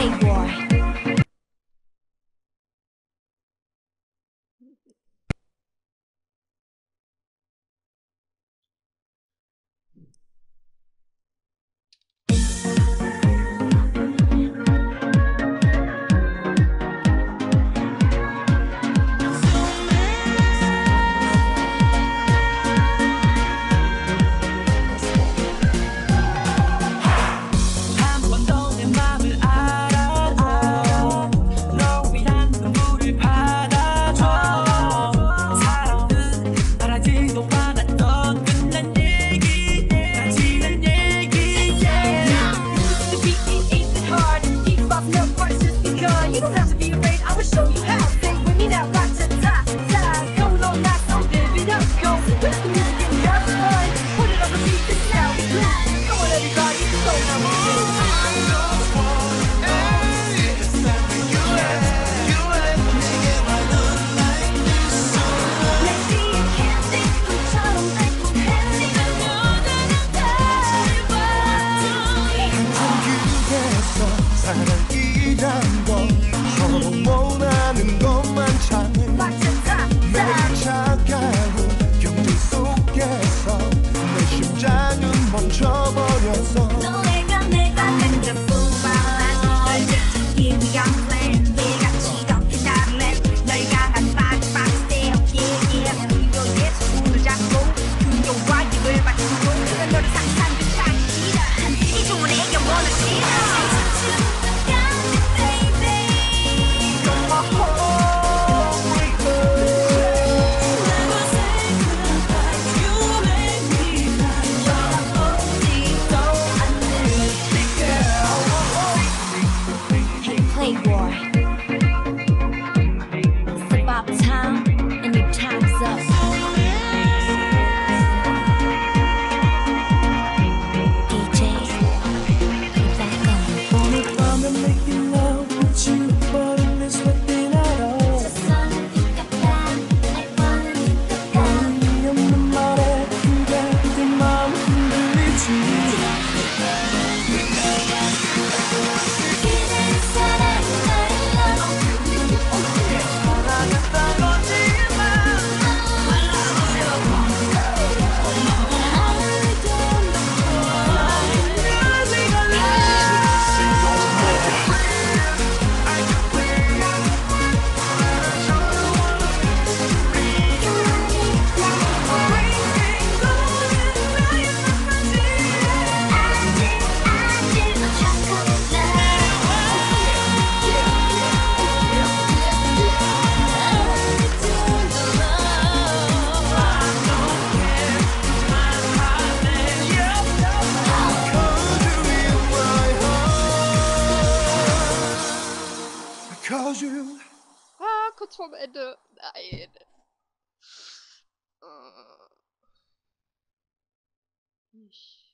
Playboy. 멈춰버렸어 kurz vorm Ende. Nein. Äh. Nicht.